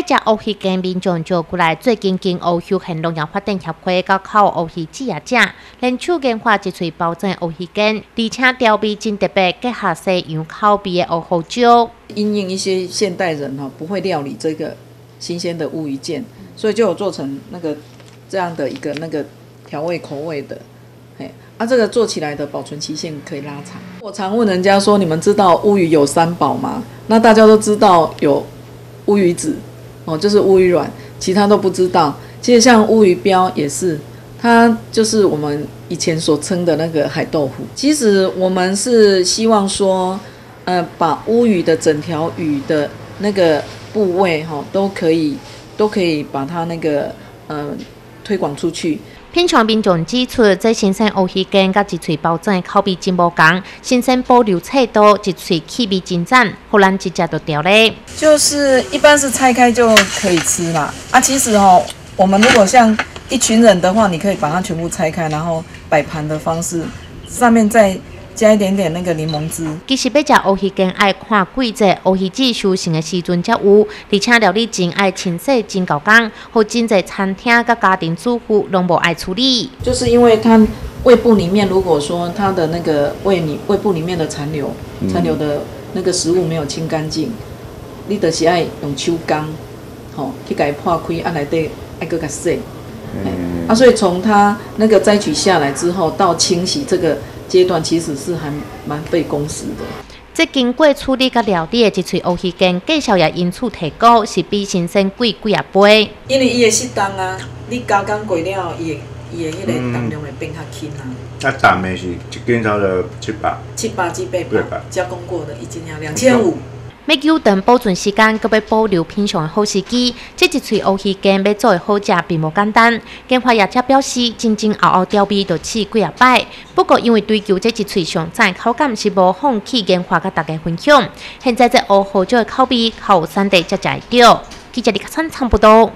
爱食乌鱼羹民众就过来，最近经乌鱼很农业发展协会甲靠乌鱼子也食，连手研发一喙包装乌鱼羹，而且调味真特别，结合西洋口味的乌胡椒。因应一些现代人哈不会料理这个新鲜的乌鱼腱，所以就有做成那个这样的一个那个调味口味的，嘿，啊这个做起来的保存期限可以拉长。我常问人家说，你们知道乌鱼有三宝吗？那大家都知道有乌鱼子。哦，就是乌鱼卵，其他都不知道。其实像乌鱼标也是，它就是我们以前所称的那个海豆腐。其实我们是希望说，呃，把乌鱼的整条鱼的那个部位哈，都可以都可以把它那个呃推广出去。品尝民众指出，这新鲜乌鱼羹甲一喙包装的口味真无同，新鲜保留菜刀，一喙气味真赞，忽然直接就掉嘞。就是一般是拆开就可以吃啦。啊，其实哦，我们如果像一群人的话，你可以把它全部拆开，然后摆盘的方式，上面再。加一点点那个柠檬汁。其实要食乌鱼羹，爱看季节，乌鱼子收成的时阵才有，而且料理真爱清洗真够工，好真侪餐厅甲家庭主妇拢无爱处理。就是因为它胃部里面，如果说它的那个胃里胃部里面的残留残留的那个食物没有清干净，你就是爱用手缸，吼去给破开，啊内底爱搁甲洗。啊，所以从它那个摘取下来之后，到清洗这个。阶段其实是还蛮费工时的。这经过处理甲料理的一喙乌鱼羹，介绍也因此提高，是比新鲜贵几啊倍。因为伊的适当啊，你加工过了，伊的伊的迄个重量会变较轻啊。啊，淡的是一斤差不多七百。七百至八百。加工过的一斤要两千五。要久等保存时间，搁要保留品相的好时机，这一喙乌鱼羹要做的好食并无简单。金华业者表示，真正熬熬调味，都试几啊摆。不过因为追求这一喙上赞口感，是无放弃研发甲大家分享。现在这乌胡椒的口味，靠三地才食会到。记者李克川差不多。